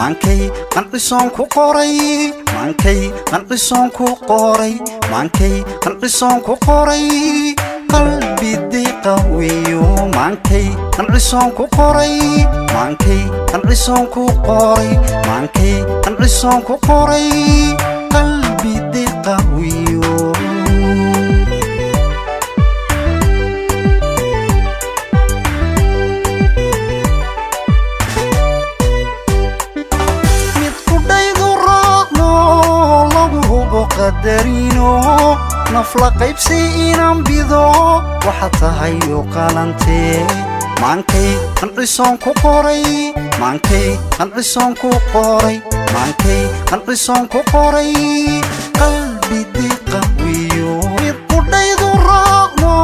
maankay qanqisoon ku qoray. Maankay qanqisoon ku qoray. Maankay qanqisoon ku qoray. Qalbi diqawiyo maankay qanqisoon ku qoray. Maankay qanqisoon ku qoray. Maankay qanqisoon ku qoray qadarino nafla qaybsi inaan bido waxaad tahay u qalantee maankay qanqisoon ku qoray maankay qanqisoon ku qoray maankay qanqisoon ku qoray. Qalbi diqawiyo mid qudhaydu raacno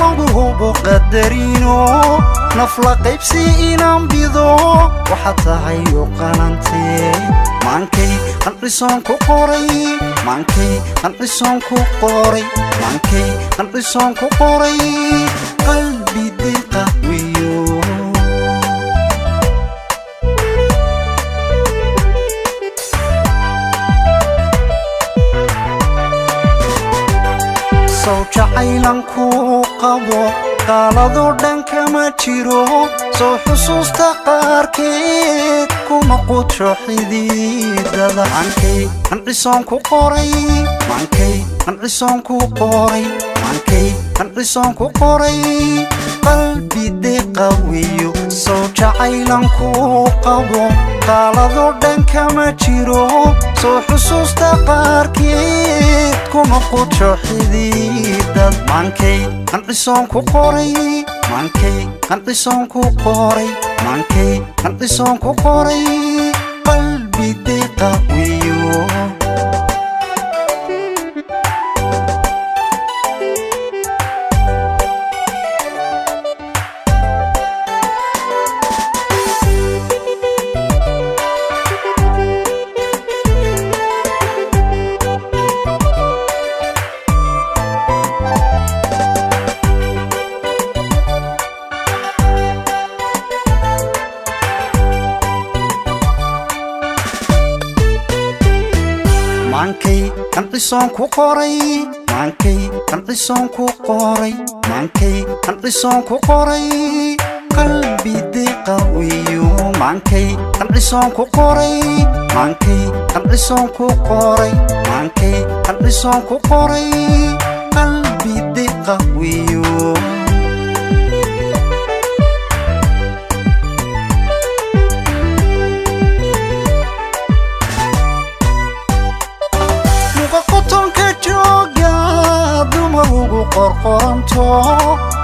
lagu hubo qadarino nafla qaybsi inaan bido waxaad tahay u qalantee maankay qanqisoon ku qoray maankay qanqisoon ku qoray maankay qanqisoon ku qoray qalbi diqawiyo sow jacaylan kuu qabo qaaladoo dhan kama jiro soo xusuusta qaarkeed kuma qudsho xididada maankay qanqisoon ku qoray. Maankay qanqisoon ku qoray. Maankay qanqisoon ku qoray. Qalbi deqawiyo sow jacaylan kuu qabo qaaladoo dhan kama jiro soo xusuusta qaarkeed kuma qudsho xididad maankay qanqisoon ku qoray maankay qanqisoon ku qoray maankay qanqisoon ku qoray maankay qanqisoon ku qoray maankay qanqisoon ku qoray maankay qanqisoon ku qoray qalbi diqawiyo maankay qanqisoon ku qoray maankay qanqisoon ku qoray maankay qanqisoon ku qoray qalbi diqawiyo qorqoranto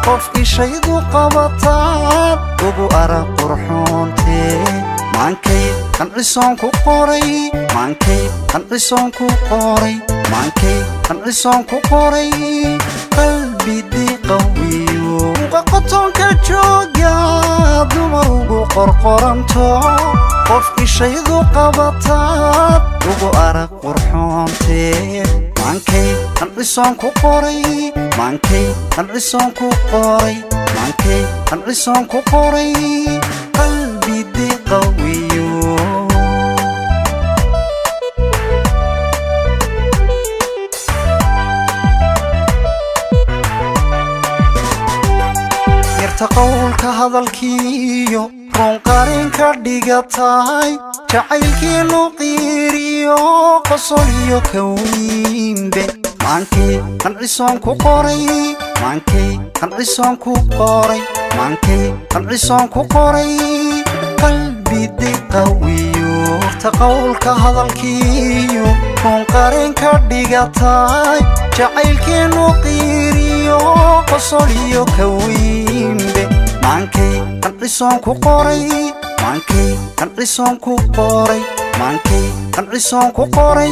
qof ishaydu qabataad ugu arag qurxoontee maankay qanqisoon ku qoray maankay qanqisoon ku qoray maankay qanqisoon ku qoray qalbi diqawiyo uga qotonka jooga dumar ugu qorqoranto qof ishaydu qabataad ugu arag qurxoontee maankay qanqisoon ku qoray maankay qanqisoon ku qoray maankay qanqisoon ku qoray qowlka hadalkiiyo roonqarin ka dhigataay jacaylkiinu qiiriyo qosol iyo kawiinbe maankay qanqisoon ku qoray. Maankay qanqisoon ku qoray. Maankay qanqisoon ku qoray. Qalbi diqawiyo ta qowlka hadalkiiyo. Roonqarin ka dhigataay jacaylkiinu qiiriyo qosol iyo kawiinbe maankay qanqisoon ku qoray maankay qanqisoon ku qoray maankay qanqisoon ku qoray